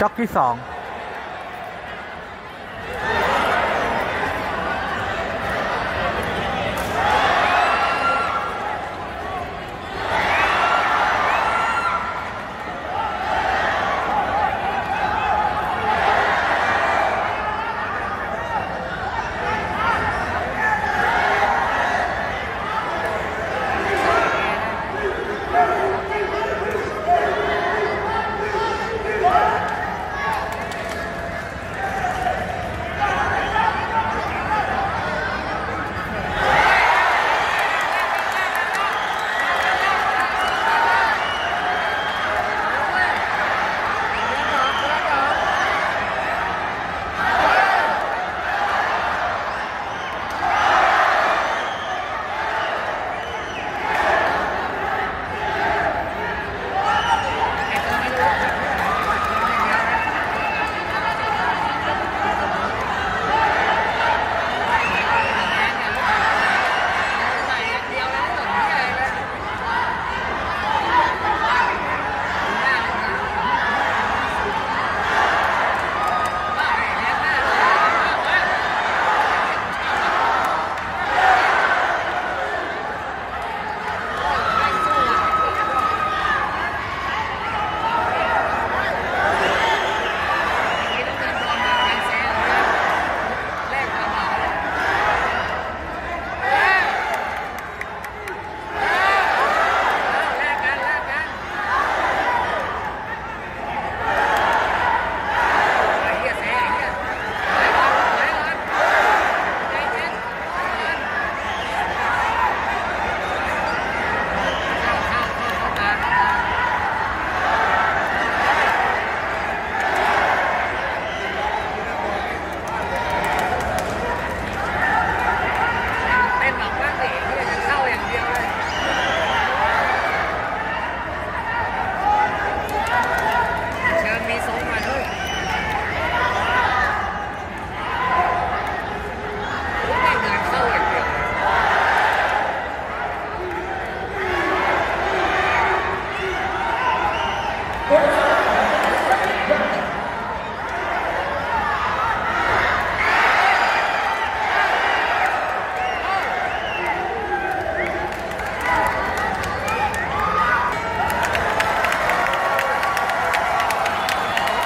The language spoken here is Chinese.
จ็อกที่สอง